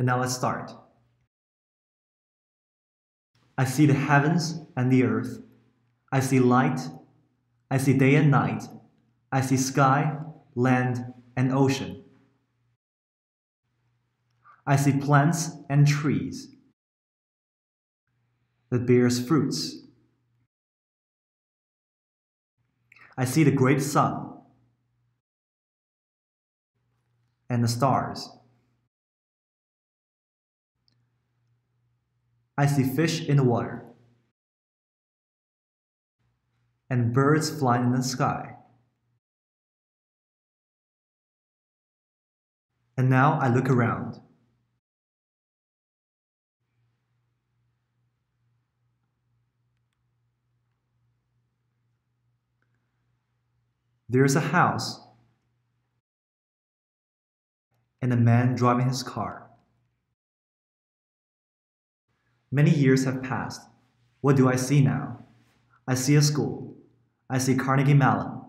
And now let's start. I see the heavens and the earth. I see light. I see day and night. I see sky, land, and ocean. I see plants and trees that bears fruits. I see the great sun and the stars. I see fish in the water and birds flying in the sky. And now I look around. There is a house and a man driving his car. Many years have passed. What do I see now? I see a school. I see Carnegie Mellon.